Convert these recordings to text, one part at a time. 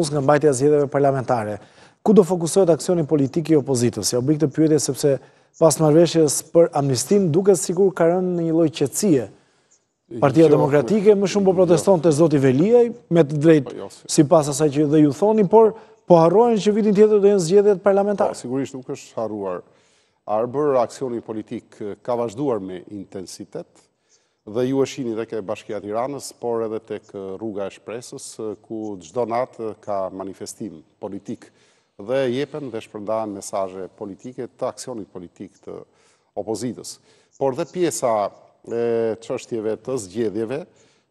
Mos nga mbajtja e zgjedhjeve parlamentare, ku do fokusohet aksioni politik i opozitës? Jua bëj këtë pyetje sepse pas marrëveshjes për amnistinë duket sikur ka rënë në një lloj qetësie. Partia Demokratike më shumë po proteston te zoti Veliaj, me të drejtë po, jo, sipas asaj që dhe ju thoni, por po harrojnë që vitin tjetër do jenë zgjedhjet parlamentare. Po, sigurisht nuk është harruar. Arbër, aksioni politik ka vazhduar me intensitet, Dhe ju e shihni tek Bashkia e Tiranës, por edhe tek Rruga e Shpresës, ku çdo natë ka manifestim politik dhe jepen dhe shpërndahen mesazhe politike të aksionit politik të opozitës. Por dhe pjesa e çështjeve të zgjedhjeve,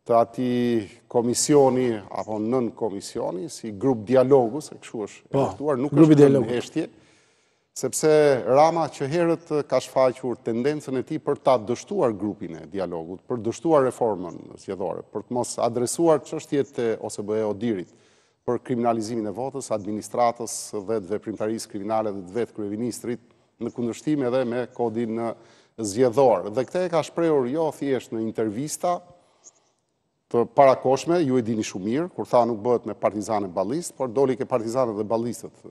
të atij komisioni apo nënkomisioni, si grup dialogu, se kështu është e quajtur, nuk është në heshtje, Sepse Rama që herët ka shfaqur tendencën e tij për ta dështuar grupin e dialogut, për të dështuar reformën zgjedhore, për të mos adresuar çështjet e OSBE-ODIHR-it, për kriminalizimin e votës, administratës dhe të veprimtarisë kriminale dhe të vetë kryeministrit, në kundërshtim edhe me kodin zgjedhor. Dhe këtë e ka shprehur jo thjesht në intervista, Të parakohshme, ju e dini shumë mirë, kur tha nuk bëhet me partizanë e ballistë, por doli ke partizanët dhe ballistët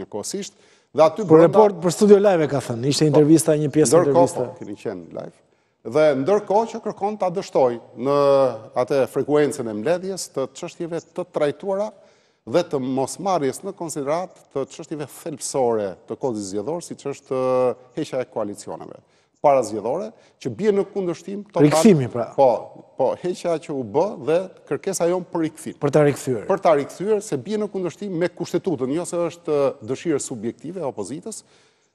njëkohësisht, dhe aty brenda... Repolitix për Studio Live e ka thënë, ishte po, intervista, një pjesë intervista. Ndërkohë, po, keni qenë live, dhe ndërkohë që kërkon ta dështojë në atë frekuencën e mbledhjes të çështjeve të trajtuara dhe të mosmarrjes në konsideratë të çështjeve thelbësore të kodit zgjedhor, siç është heqja e koalicioneve. parazgjedhore, që bie në kundërshtim... Rikthimi, pra. Po, po, heqja që u bë dhe kërkesa jonë për rikthim. Për ta rikthyer. Për ta rikthyer, se bie në kundërshtim me kushtetutën, jo se është dëshirë subjektive e opozitës,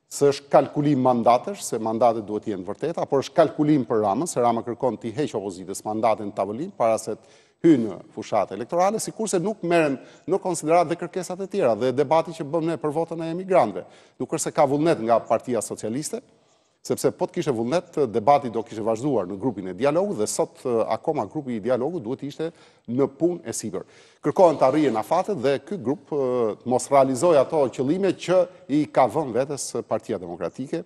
se është kalkulim mandatesh, se mandatet duhet të jenë të vërteta, por është kalkulim për Ramën, se Rama kërkon t'i heqë opozitës mandate në tavolinë, para se të hyjnë në fushatë elektorale, sikurse nuk merren në konsideratë dhe kërkesat e tjera, dhe debati që bëjmë ne për votën e emigrantëve, nuk është se ka vullnet nga Partia Socialiste, Sepse po të kishte vullnet, debati do kishte vazhduar në grupin e dialogut dhe sot akoma grupi i dialogut duhet të ishte në punë e sipër. Kërkohen të arrihen afatet dhe ky grup të mos realizojë ato qëllime që i ka vënë vetes Partia Demokratike.